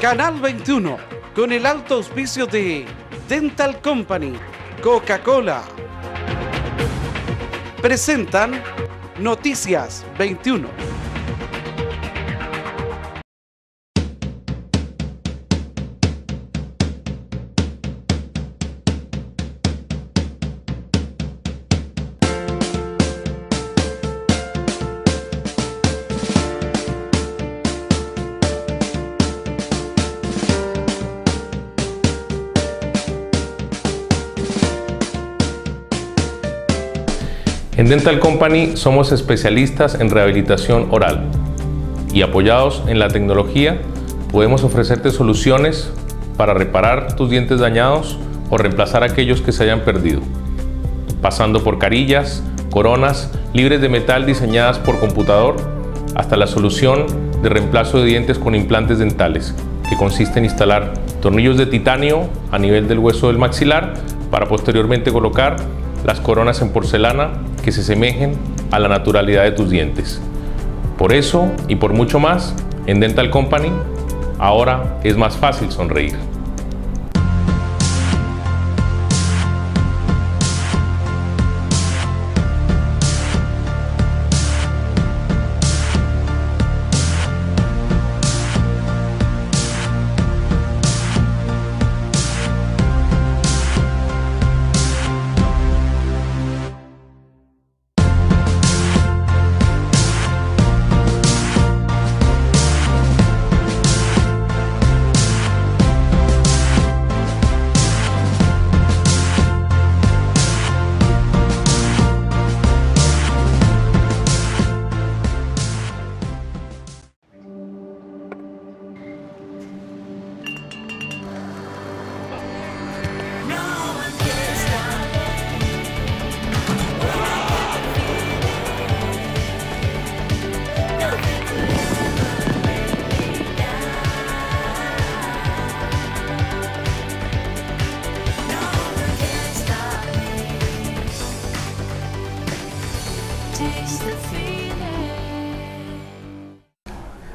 Canal 21, con el alto auspicio de Dental Company, Coca-Cola. Presentan Noticias 21. En Dental Company somos especialistas en rehabilitación oral y apoyados en la tecnología podemos ofrecerte soluciones para reparar tus dientes dañados o reemplazar aquellos que se hayan perdido, pasando por carillas, coronas libres de metal diseñadas por computador hasta la solución de reemplazo de dientes con implantes dentales, que consiste en instalar tornillos de titanio a nivel del hueso del maxilar para posteriormente colocar las coronas en porcelana que se semejen a la naturalidad de tus dientes. Por eso y por mucho más, en Dental Company ahora es más fácil sonreír.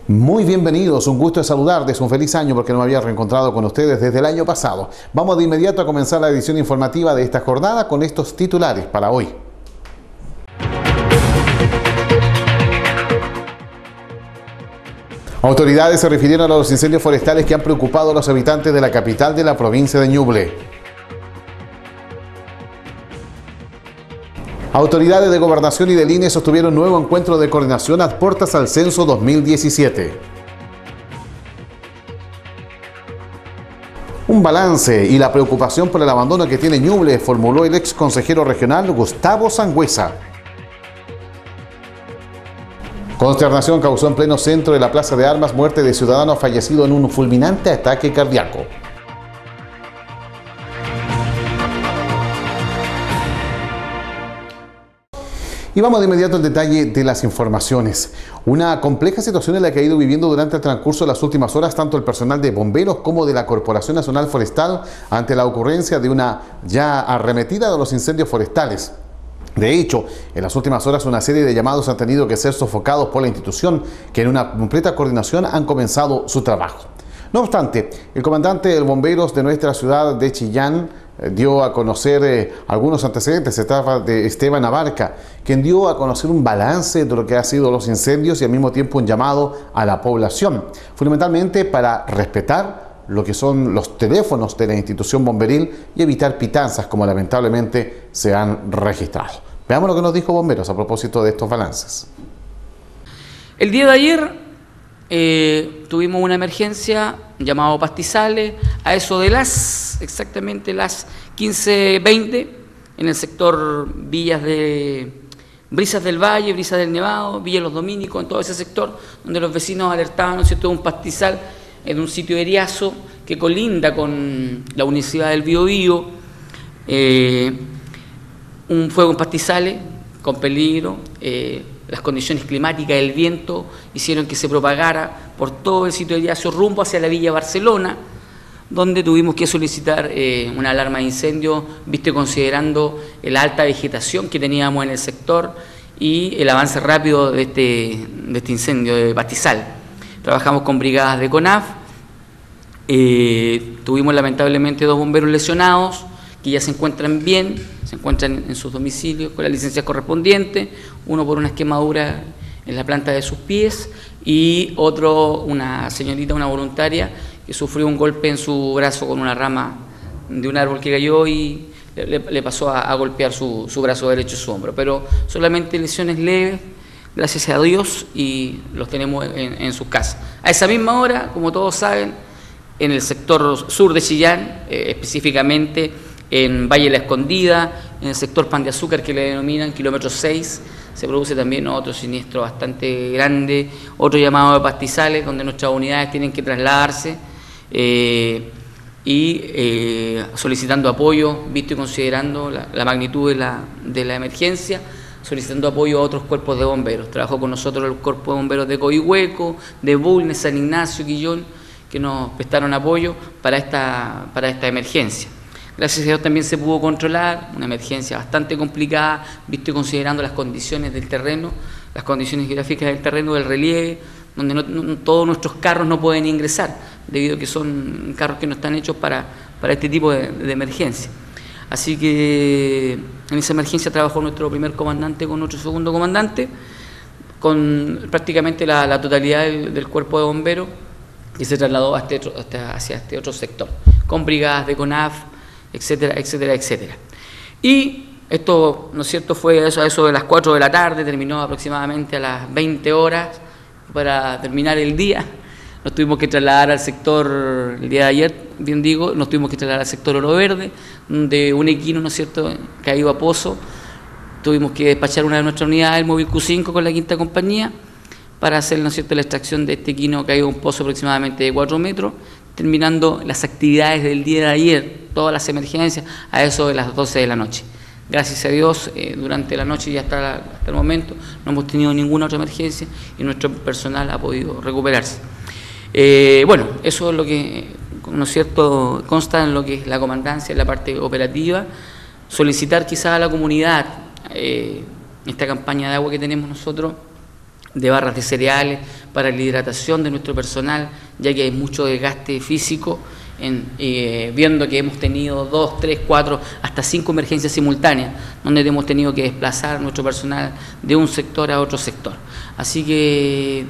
Muy bienvenidos, un gusto saludarles, un feliz año porque no me había reencontrado con ustedes desde el año pasado. Vamos de inmediato a comenzar la edición informativa de esta jornada con estos titulares para hoy. Autoridades se refirieron a los incendios forestales que han preocupado a los habitantes de la capital de la provincia de Ñuble. Autoridades de Gobernación y del INE sostuvieron nuevo encuentro de coordinación a puertas al censo 2017. Un balance y la preocupación por el abandono que tiene Ñuble formuló el ex consejero regional Gustavo Sangüesa. Consternación causó en pleno centro de la Plaza de Armas muerte de ciudadano fallecido en un fulminante ataque cardíaco. Y vamos de inmediato al detalle de las informaciones. Una compleja situación en la que ha ido viviendo durante el transcurso de las últimas horas tanto el personal de bomberos como de la Corporación Nacional Forestal ante la ocurrencia de una ya arremetida de los incendios forestales. De hecho, en las últimas horas una serie de llamados han tenido que ser sofocados por la institución que en una completa coordinación han comenzado su trabajo. No obstante, el comandante de bomberos de nuestra ciudad de Chillán, dio a conocer eh, algunos antecedentes. Se trata de Esteban Abarca, quien dio a conocer un balance de lo que han sido los incendios y al mismo tiempo un llamado a la población, fundamentalmente para respetar lo que son los teléfonos de la institución bomberil y evitar pitanzas como lamentablemente se han registrado. Veamos lo que nos dijo Bomberos a propósito de estos balances. El día de ayer eh, tuvimos una emergencia llamado Pastizales, a eso de las, exactamente las 15.20, en el sector Villas de Brisas del Valle, Brisas del Nevado, Villa Los Dominicos, en todo ese sector, donde los vecinos alertaban, ¿no es cierto?, un pastizal en un sitio eriazo que colinda con la Universidad del Biobío, eh, un fuego en pastizales con peligro, eh, las condiciones climáticas, el viento, hicieron que se propagara por todo el sitio de Yacio rumbo hacia la Villa Barcelona, donde tuvimos que solicitar eh, una alarma de incendio, viste considerando la alta vegetación que teníamos en el sector y el avance rápido de este, de este incendio de Pastizal. Trabajamos con brigadas de CONAF, Eh, tuvimos lamentablemente dos bomberos lesionados que ya se encuentran bien, encuentran en sus domicilios con la licencia correspondiente, uno por una esquemadura en la planta de sus pies y otro, una señorita, una voluntaria, que sufrió un golpe en su brazo con una rama de un árbol que cayó y le, pasó a, golpear su, brazo derecho y su hombro. Pero solamente lesiones leves, gracias a Dios, y los tenemos en, sus casas. A esa misma hora, como todos saben, en el sector sur de Chillán, eh, específicamente en Valle la Escondida, en el sector Pan de Azúcar que le denominan kilómetro 6, se produce también otro siniestro bastante grande, otro llamado de pastizales, donde nuestras unidades tienen que trasladarse eh, y eh, solicitando apoyo, visto y considerando la, magnitud de la, de la, emergencia, solicitando apoyo a otros cuerpos de bomberos. Trabajó con nosotros el cuerpo de bomberos de Coihueco, de Bulnes, San Ignacio, Quillón, que nos prestaron apoyo para esta, para esta emergencia. Gracias a Dios también se pudo controlar, una emergencia bastante complicada, visto y considerando las condiciones del terreno, las condiciones geográficas del terreno, del relieve, donde no, todos nuestros carros no pueden ingresar, debido a que son carros que no están hechos para, para este tipo de, emergencia. Así que en esa emergencia trabajó nuestro primer comandante con nuestro segundo comandante, con prácticamente la, totalidad del, cuerpo de bomberos, y se trasladó este hacia este otro sector, con brigadas de CONAF, etcétera, etcétera, etcétera. Y esto, ¿no es cierto?, fue eso, eso de las 4 de la tarde, terminó aproximadamente a las 20 horas para terminar el día. Nos tuvimos que trasladar al sector, el día de ayer, bien digo, nos tuvimos que trasladar al sector Oro Verde, de un equino, ¿no es cierto?, caído a pozo. Tuvimos que despachar una de nuestras unidades, el Móvil Q5, con la quinta compañía, para hacer, ¿no es cierto?, la extracción de este equino caído a un pozo aproximadamente de 4 metros terminando las actividades del día de ayer, todas las emergencias, a eso de las 12 de la noche. Gracias a Dios, eh, durante la noche y hasta, hasta, el momento no hemos tenido ninguna otra emergencia y nuestro personal ha podido recuperarse. Eh, bueno, eso es lo que, ¿no es cierto?, consta en lo que es la comandancia, en la parte operativa. Solicitar quizás a la comunidad eh, esta campaña de agua que tenemos nosotros, de barras de cereales para la hidratación de nuestro personal, ya que hay mucho desgaste físico, en, eh, viendo que hemos tenido dos, tres, cuatro, hasta cinco emergencias simultáneas, donde hemos tenido que desplazar nuestro personal de un sector a otro sector. Así que,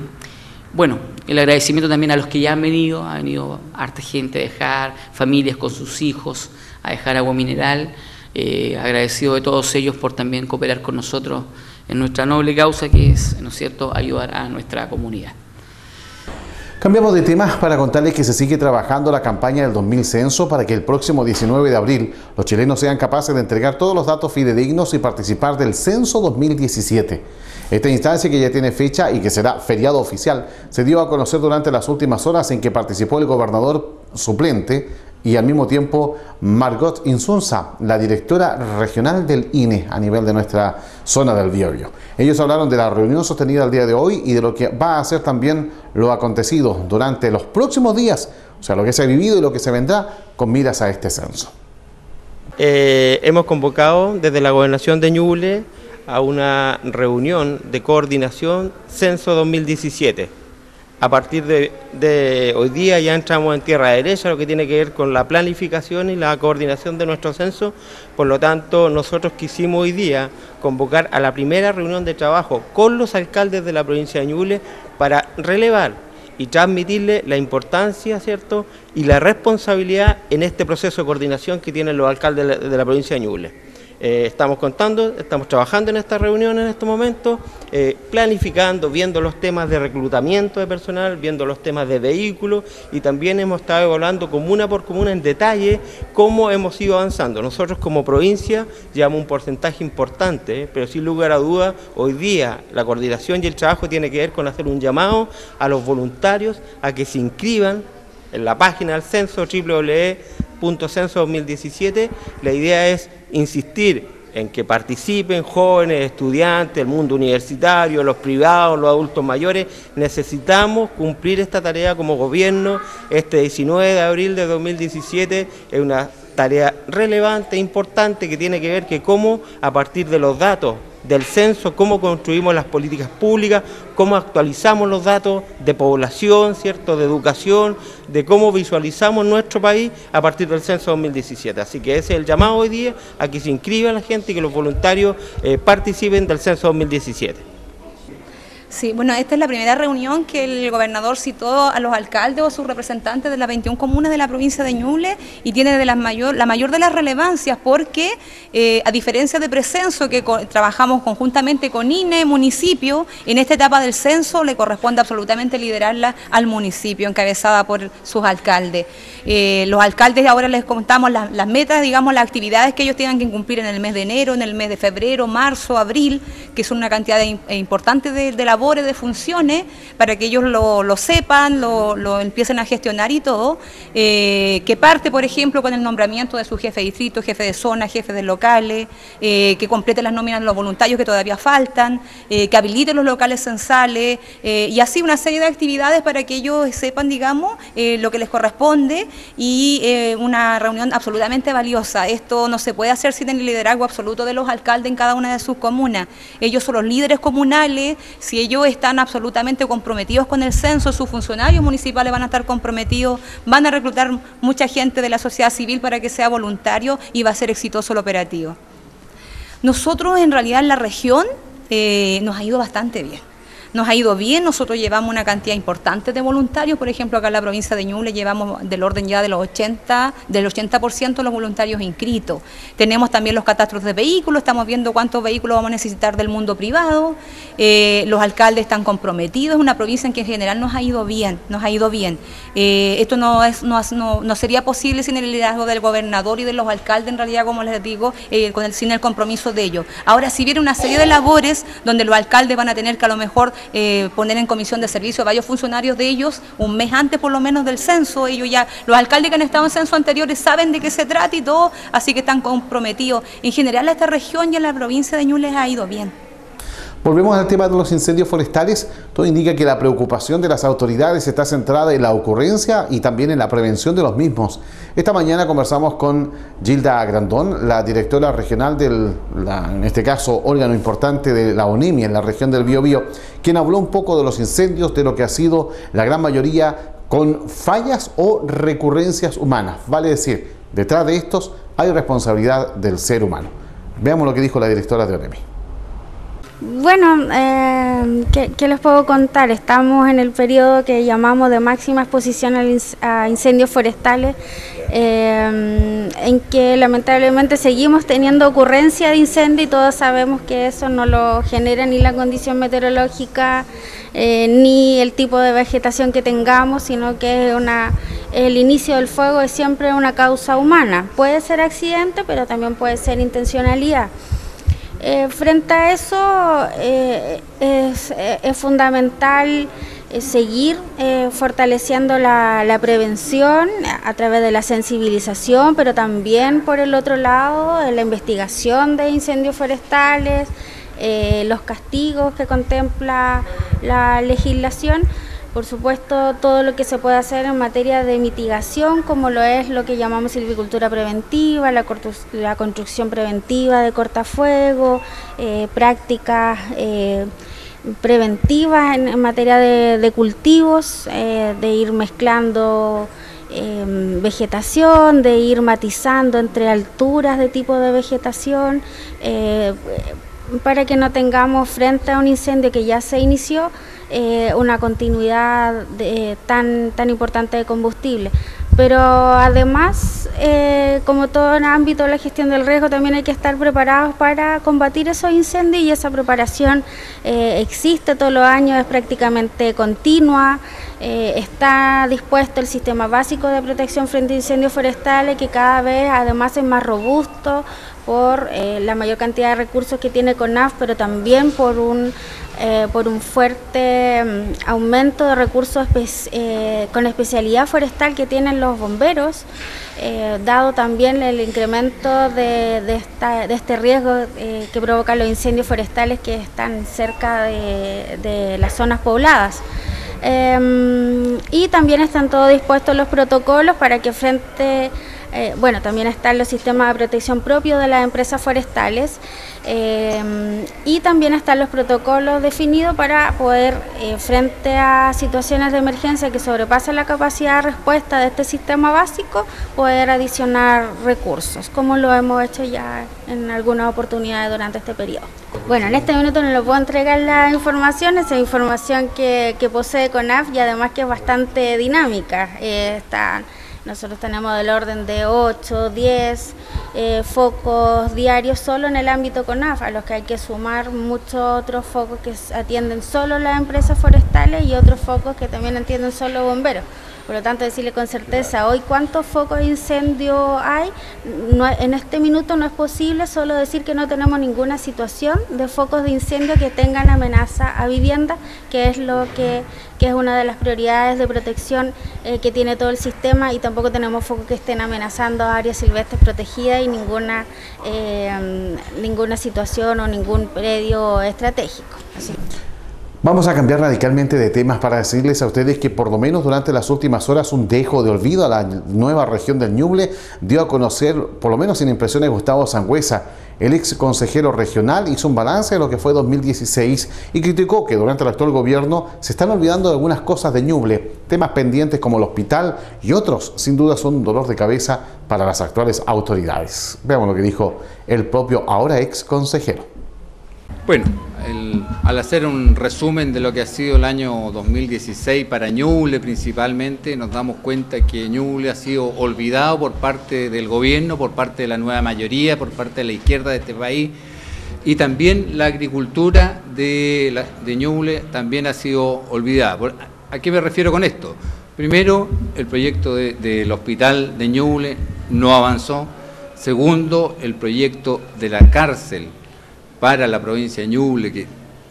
bueno, el agradecimiento también a los que ya han venido, ha venido harta gente a dejar, familias con sus hijos, a dejar agua mineral. Eh, agradecido de todos ellos por también cooperar con nosotros en nuestra noble causa que es, ¿no es cierto?, ayudar a nuestra comunidad. Cambiamos de tema para contarles que se sigue trabajando la campaña del 2000 Censo para que el próximo 19 de abril los chilenos sean capaces de entregar todos los datos fidedignos y participar del Censo 2017. Esta instancia que ya tiene fecha y que será feriado oficial se dio a conocer durante las últimas horas en que participó el gobernador suplente y al mismo tiempo Margot Insunza, la directora regional del INE a nivel de nuestra zona del Biobio. Ellos hablaron de la reunión sostenida el día de hoy y de lo que va a ser también lo acontecido durante los próximos días, o sea, lo que se ha vivido y lo que se vendrá con miras a este censo. Eh, hemos convocado desde la gobernación de Ñuble a una reunión de coordinación Censo 2017 a partir de, hoy día ya entramos en tierra derecha, lo que tiene que ver con la planificación y la coordinación de nuestro censo. Por lo tanto, nosotros quisimos hoy día convocar a la primera reunión de trabajo con los alcaldes de la provincia de Ñuble para relevar y transmitirle la importancia, ¿cierto?, y la responsabilidad en este proceso de coordinación que tienen los alcaldes de la provincia de Ñuble. Eh, estamos contando, estamos trabajando en esta reunión en este momento, eh, planificando, viendo los temas de reclutamiento de personal, viendo los temas de vehículos y también hemos estado evaluando comuna por comuna en detalle cómo hemos ido avanzando. Nosotros como provincia llevamos un porcentaje importante, pero sin lugar a dudas, hoy día la coordinación y el trabajo tiene que ver con hacer un llamado a los voluntarios a que se inscriban en la página del censo www.censo 2017. La idea es insistir en que participen jóvenes, estudiantes, el mundo universitario, los privados, los adultos mayores. Necesitamos cumplir esta tarea como gobierno. Este 19 de abril de 2017 es una tarea relevante, importante, que tiene que ver que cómo a partir de los datos del censo, cómo construimos las políticas públicas, cómo actualizamos los datos de población, ¿cierto? de educación, de cómo visualizamos nuestro país a partir del censo 2017. Así que ese es el llamado hoy día a que se inscriba la gente y que los voluntarios eh, participen del censo 2017. Sí, bueno, esta es la primera reunión que el gobernador citó a los alcaldes o sus representantes de las 21 comunas de la provincia de Ñuble y tiene de las mayor, la mayor de las relevancias porque, eh, a diferencia de Precenso, que trabajamos conjuntamente con INE, municipio, en esta etapa del censo le corresponde absolutamente liderarla al municipio, encabezada por sus alcaldes. Eh, los alcaldes ahora les contamos las, metas, digamos, las actividades que ellos tienen que cumplir en el mes de enero, en el mes de febrero, marzo, abril, que son una cantidad importante de labor de funciones, para que ellos lo, sepan, lo, empiecen a gestionar y todo, eh, que parte, por ejemplo, con el nombramiento de su jefe de distrito, jefe de zona, jefe de locales, eh, que complete las nóminas de los voluntarios que todavía faltan, eh, que habilite los locales censales, y así una serie de actividades para que ellos sepan, digamos, lo que les corresponde y una reunión absolutamente valiosa. Esto no se puede hacer sin el liderazgo absoluto de los alcaldes en cada una de sus comunas. Ellos son los líderes comunales, si ellos están absolutamente comprometidos con el censo, sus funcionarios municipales van a estar comprometidos, van a reclutar mucha gente de la sociedad civil para que sea voluntario y va a ser exitoso el operativo. Nosotros en realidad en la región eh, nos ha ido bastante bien nos ha ido bien, nosotros llevamos una cantidad importante de voluntarios, por ejemplo, acá en la provincia de Ñuble llevamos del orden ya de los 80, del 80% los voluntarios inscritos. Tenemos también los catastros de vehículos, estamos viendo cuántos vehículos vamos a necesitar del mundo privado, eh, los alcaldes están comprometidos, es una provincia en que en general nos ha ido bien, nos ha ido bien. Eh, esto no, es, no, no, sería posible sin el liderazgo del gobernador y de los alcaldes, en realidad, como les digo, eh, con el, sin el compromiso de ellos. Ahora, si viene una serie de labores donde los alcaldes van a tener que a lo mejor eh, poner en comisión de servicio a varios funcionarios de ellos un mes antes por lo menos del censo. Ellos ya, los alcaldes que han estado en censo anteriores saben de qué se trata y todo, así que están comprometidos. En general a esta región y a la provincia de Ñuble ha ido bien. Volvemos al tema de los incendios forestales. Todo indica que la preocupación de las autoridades está centrada en la ocurrencia y también en la prevención de los mismos. Esta mañana conversamos con Gilda Grandón, la directora regional del, en este caso, órgano importante de la ONIMI en la región del Biobío, quien habló un poco de los incendios, de lo que ha sido la gran mayoría con fallas o recurrencias humanas. Vale decir, detrás de estos hay responsabilidad del ser humano. Veamos lo que dijo la directora de ONIMI. Bueno, eh, ¿qué, les puedo contar? Estamos en el periodo que llamamos de máxima exposición a incendios forestales, eh, en que lamentablemente seguimos teniendo ocurrencia de incendio y todos sabemos que eso no lo genera ni la condición meteorológica eh, ni el tipo de vegetación que tengamos, sino que una, el inicio del fuego es siempre una causa humana. Puede ser accidente, pero también puede ser intencionalidad. Eh, frente a eso eh, es, eh, fundamental seguir fortaleciendo la, prevención a través de la sensibilización, pero también por el otro lado la investigación de incendios forestales, los castigos que contempla la legislación por supuesto, todo lo que se puede hacer en materia de mitigación, como lo es lo que llamamos silvicultura preventiva, la, construcción preventiva de cortafuego, eh, prácticas eh, preventivas en, materia de, cultivos, eh, de ir mezclando em, vegetación, de ir matizando entre alturas de tipo de vegetación, para que no tengamos frente a un incendio que ya se inició, eh, una continuidad tan, tan importante de combustible. Pero además, eh, como todo en ámbito de la gestión del riesgo, también hay que estar preparados para combatir esos incendios y esa preparación eh, existe todos los años, es prácticamente continua. está dispuesto el sistema básico de protección frente a incendios forestales que cada vez además es más robusto por la mayor cantidad de recursos que tiene CONAF, pero también por un eh, por un fuerte mm, aumento de recursos eh, con especialidad forestal que tienen los bomberos, eh, dado también el incremento de, este riesgo que provocan los incendios forestales que están cerca de, las zonas pobladas. Em, y también están todos dispuestos los protocolos para que frente eh, bueno, también están los sistemas de protección propios de las empresas forestales eh, y también están los protocolos definidos para poder, eh, frente a situaciones de emergencia que sobrepasan la capacidad de respuesta de este sistema básico, poder adicionar recursos, como lo hemos hecho ya en algunas oportunidades durante este periodo. Bueno, en este minuto no le puedo entregar la información, esa información que, que posee CONAF y además que es bastante dinámica. está nosotros tenemos del orden de 8, 10 eh, focos diarios solo en el ámbito CONAF, a los que hay que sumar muchos otros focos que atienden solo las empresas forestales y otros focos que también atienden solo bomberos. Por lo tanto, decirle con certeza hoy cuántos focos de incendio hay, en este minuto no es posible solo decir que no tenemos ninguna situación de focos de incendio que tengan amenaza a vivienda, que es lo que, es una de las prioridades de protección eh, que tiene todo el sistema y tampoco tenemos focos que estén amenazando áreas silvestres protegidas y ninguna, eh, ninguna situación o ningún predio estratégico. Vamos a cambiar radicalmente de temas para decirles a ustedes que por lo menos durante las últimas horas un dejo de olvido a la nueva región del Ñuble dio a conocer, por lo menos sin impresiones, Gustavo Sangüesa. El ex consejero regional hizo un balance de lo que fue 2016 y criticó que durante el actual gobierno se están olvidando de algunas cosas de Ñuble, temas pendientes como el hospital y otros sin duda son un dolor de cabeza para las actuales autoridades. Veamos lo que dijo el propio ahora ex consejero. Bueno, al hacer un resumen de lo que ha sido el año 2016 para Ñuble principalmente, nos damos cuenta que Ñuble ha sido olvidado por parte del gobierno, por parte de la nueva mayoría, por parte de la izquierda de este país, y también la agricultura de, Ñuble también ha sido olvidada. ¿A qué me refiero con esto? Primero, el proyecto del hospital de Ñuble no avanzó. Segundo, el proyecto de la cárcel para la provincia de Ñuble, que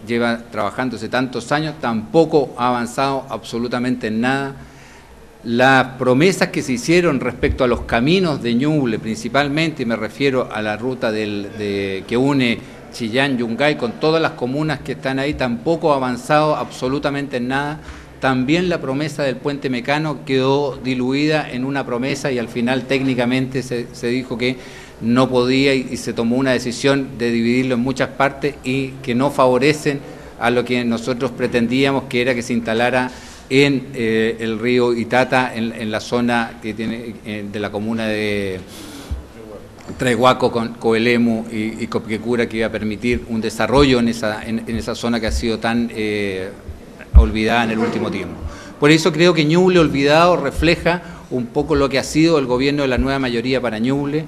lleva trabajando hace tantos años, tampoco ha avanzado absolutamente en nada. Las promesas que se hicieron respecto a los caminos de Ñuble, principalmente, y me refiero a la ruta que une Chillán, Yungay, con todas las comunas que están ahí, tampoco ha avanzado absolutamente en nada. También la promesa del puente mecano quedó diluida en una promesa y al final técnicamente se dijo que no podía y, se tomó una decisión de dividirlo en muchas partes y que no favorecen a lo que nosotros pretendíamos, que era que se instalara en eh, el río Itata, en, la zona que tiene eh, de la comuna de Trehuaco con Coelemu y, y Copquecura, que iba a permitir un desarrollo en esa, en, esa zona que ha sido tan eh, olvidada en el último tiempo. Por eso creo que Ñuble olvidado refleja un poco lo que ha sido el gobierno de la nueva mayoría para Ñuble,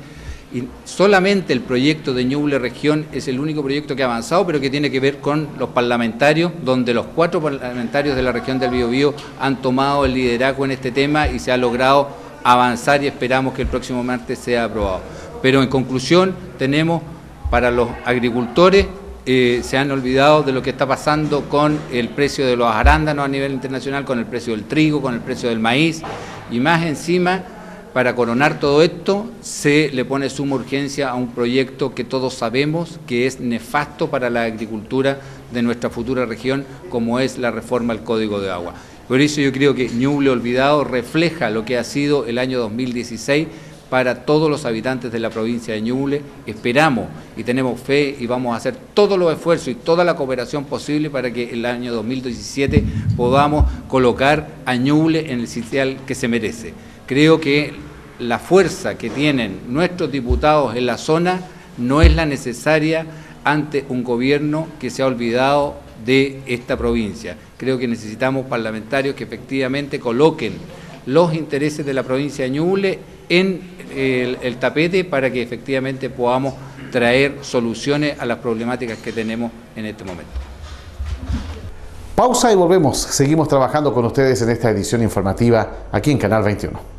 y solamente el proyecto de Ñuble Región es el único proyecto que ha avanzado, pero que tiene que ver con los parlamentarios, donde los cuatro parlamentarios de la región del Biobío han tomado el liderazgo en este tema y se ha logrado avanzar y esperamos que el próximo martes sea aprobado. Pero en conclusión, tenemos para los agricultores, eh, se han olvidado de lo que está pasando con el precio de los arándanos a nivel internacional, con el precio del trigo, con el precio del maíz, y más encima para coronar todo esto, se le pone suma urgencia a un proyecto que todos sabemos que es nefasto para la agricultura de nuestra futura región, como es la reforma al Código de Agua. Por eso yo creo que Ñuble Olvidado refleja lo que ha sido el año 2016 para todos los habitantes de la provincia de Ñuble. Esperamos y tenemos fe y vamos a hacer todos los esfuerzos y toda la cooperación posible para que el año 2017 podamos colocar a Ñuble en el sitial que se merece. Creo que la fuerza que tienen nuestros diputados en la zona no es la necesaria ante un gobierno que se ha olvidado de esta provincia. Creo que necesitamos parlamentarios que efectivamente coloquen los intereses de la provincia de Ñuble en el, tapete para que efectivamente podamos traer soluciones a las problemáticas que tenemos en este momento. Pausa y volvemos. Seguimos trabajando con ustedes en esta edición informativa aquí en Canal 21.